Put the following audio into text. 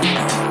Bye.